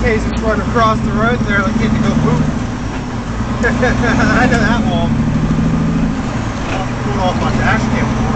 casings running across the road there, like getting to go boop. I know that wall. I'll pull off my dash cam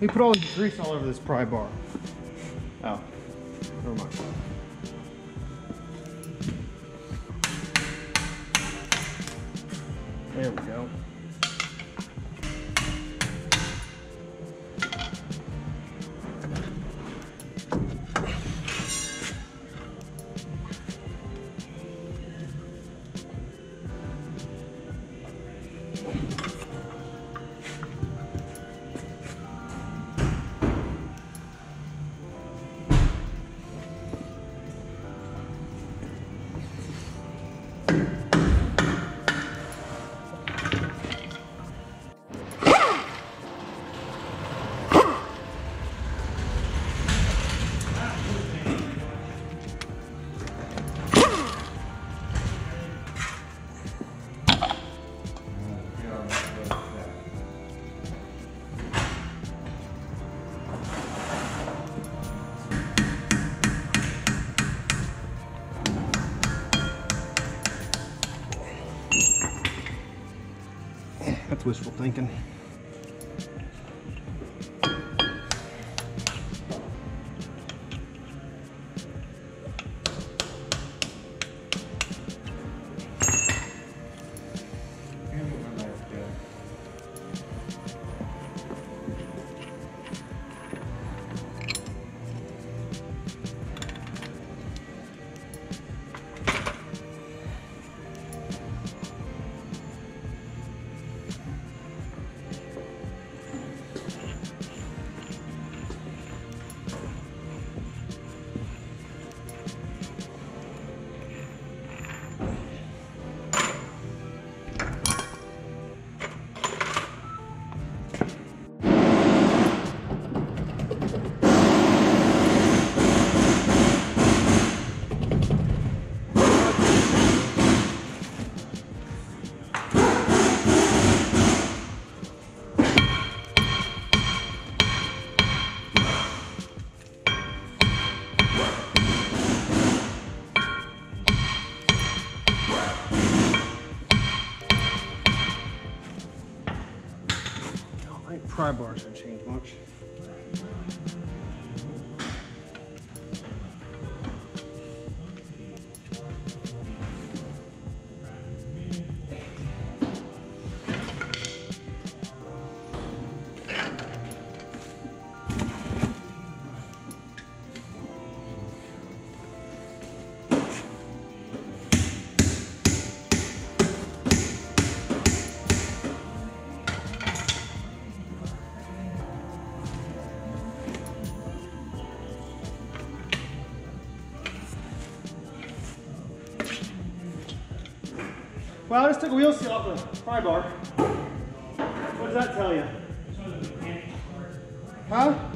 He put all his grease all over this pry bar. That's wishful thinking. Pry bars haven't changed much. Well, I just took a wheel seal off the pry bar. What does that tell you? Huh?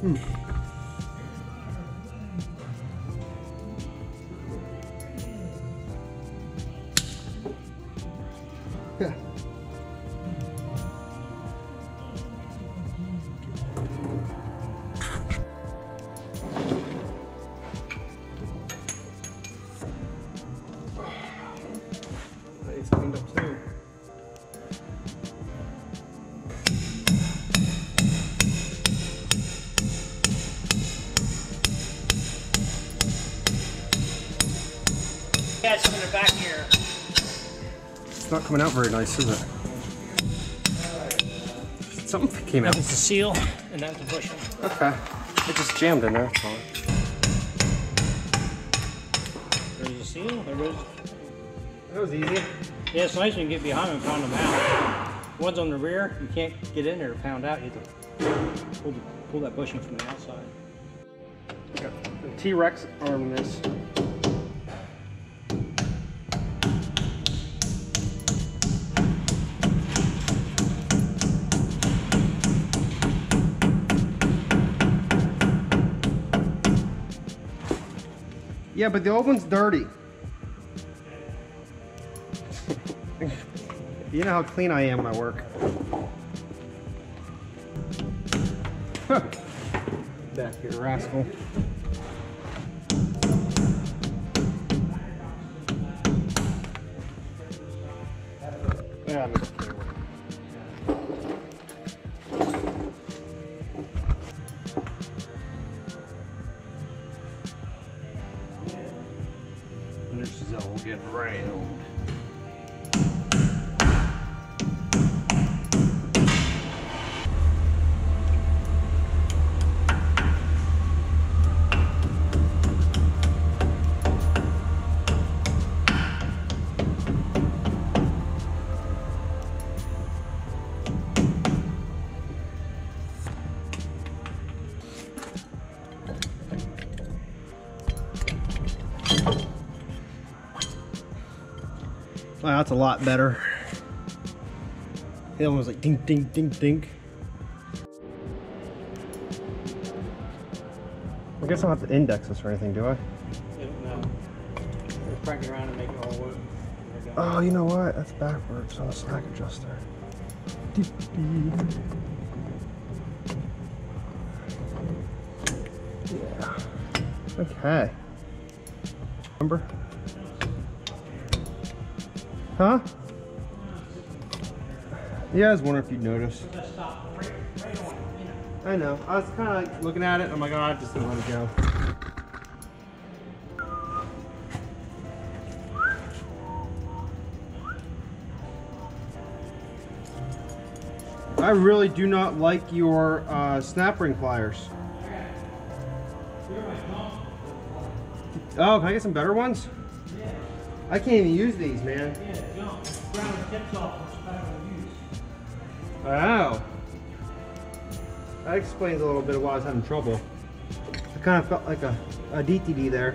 Hmm. Yeah. Coming out very nice, is it? Something came out. That was the seal, and that was the bushing. Okay. It just jammed in there. that's. There's the seal. There goes. That was easy. Yeah, it's nice when you get behind them and pound them out. One's on the rear, you can't get in there to pound out. You have to pull, the, pull that bushing from the outside. The T-Rex arm this. Yeah, but the old one's dirty. you know how clean I am when work. Back here, rascal. Yeah, that's a lot better. The other one was like ding, ding, ding, ding. I guess I don't have to index this or anything, do I? No. Just crank it around and make it all work. There you go. Oh, you know what? That's backwards on a slack adjuster. Yeah. Okay. Remember? Huh? Yeah, I was wondering if you'd notice. I know. I was kind of like looking at it. Oh my oh, I just didn't let it go. I really do not like your uh, snap ring pliers. Oh, can I get some better ones? I can't even use these, man. Yeah, jump. Ground tips off. It's better use. Wow. That explains a little bit of why I was having trouble. I kind of felt like a, a DTD there.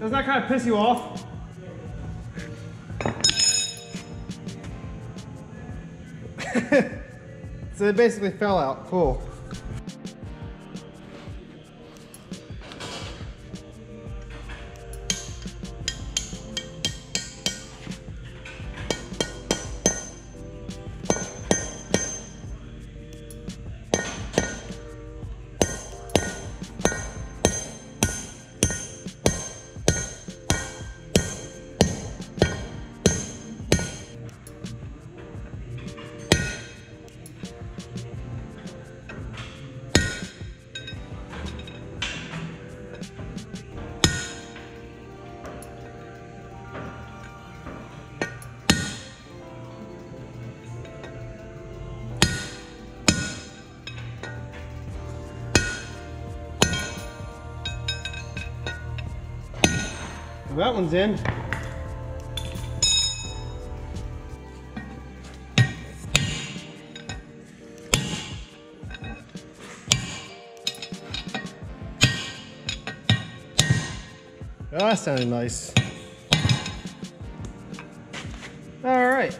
Does that kind of piss you off? so it basically fell out. Cool. That one's in. Oh, that sounded nice. All right.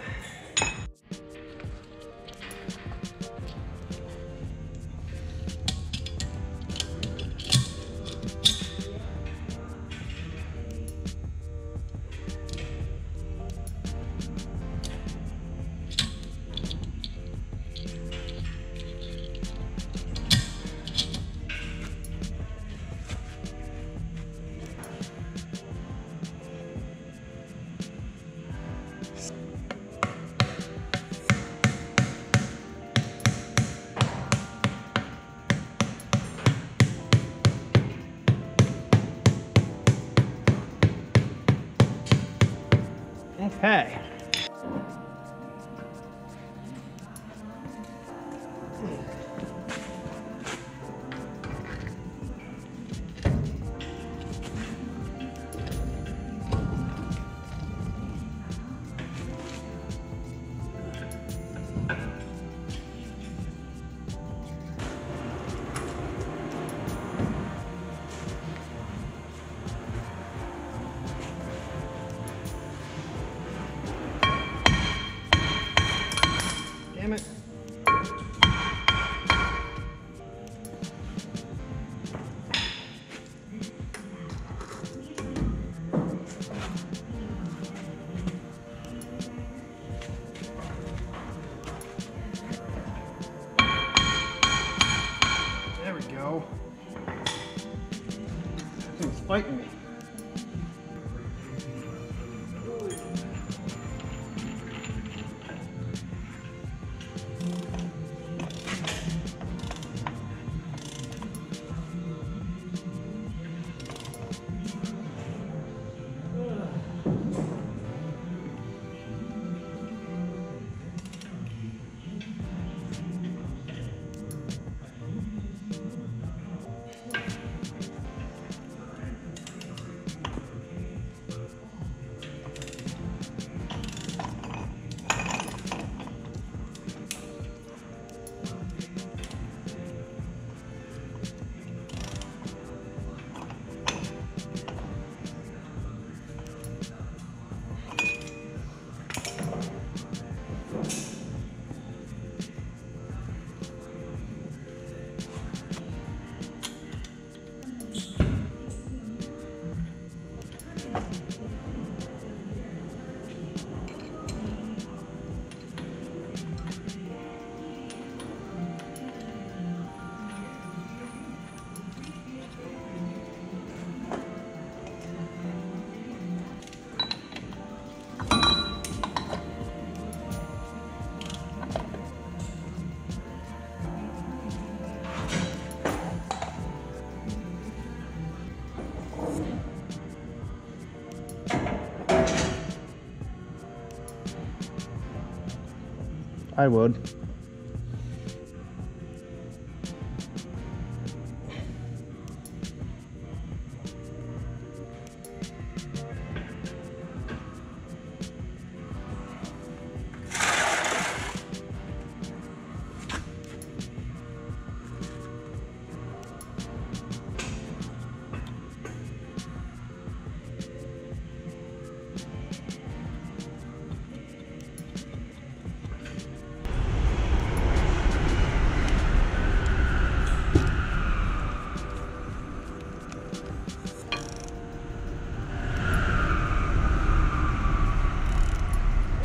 I would.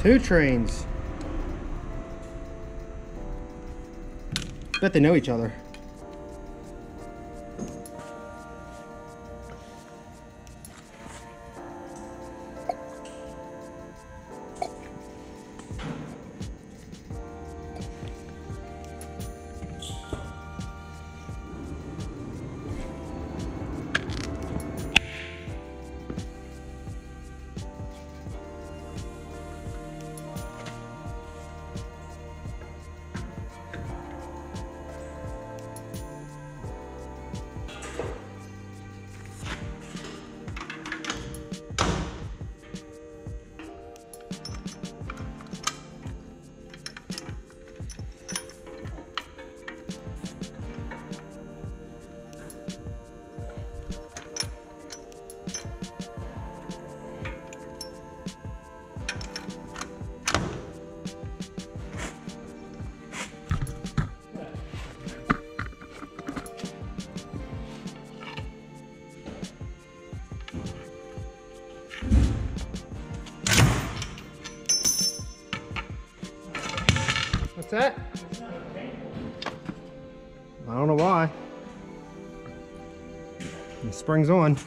Who trains? Bet they know each other. Spring's on.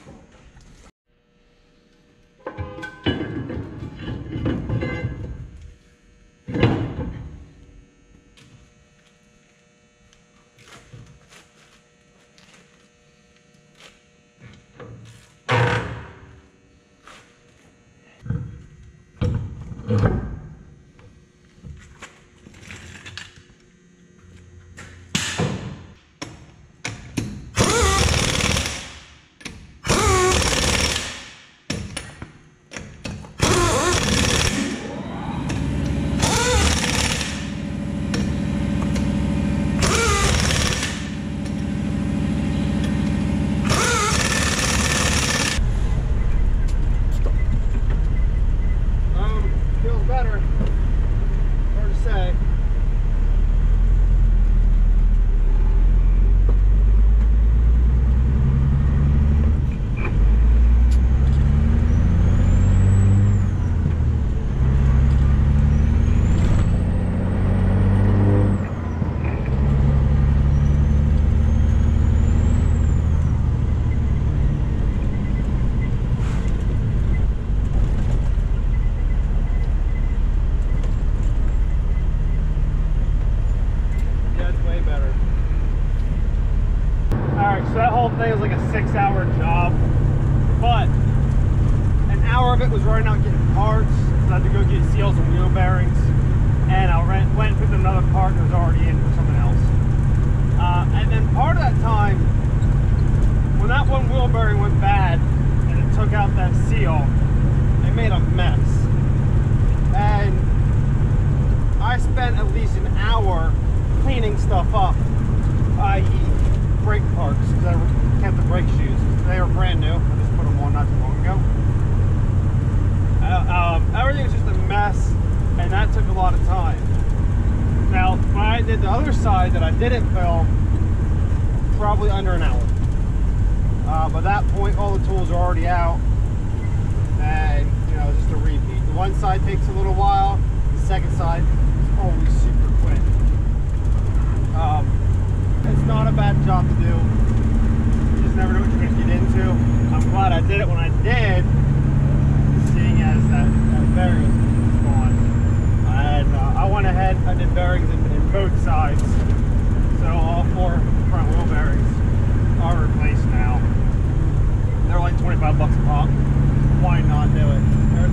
Um, feels better. Hard to say. Yeah, it's way better. Alright, so that whole thing was like a six hour job. But hour of it was running out getting parts. I had to go get seals and wheel bearings. And I ran, went with another part that was already in for someone else. Uh, and then part of that time, when that one wheel bearing went bad and it took out that seal, it made a mess. And I spent at least an hour cleaning stuff up, i.e. brake parts, because I kept the brake shoes. They were brand new. I just put them on not too long ago. Uh, um, everything was just a mess, and that took a lot of time. Now, when I did the other side that I didn't film, probably under an hour. Uh, by that point, all the tools are already out, and you know, it's just a repeat. The one side takes a little while, the second side is always super quick. Um, it's not a bad job to do. You just never know what you're to get into. I'm glad I did it when I did, that, that. And uh, I went ahead, I did bearings in, in both sides. So all four front wheel bearings are replaced now. They're like 25 bucks a pop. Why not do it?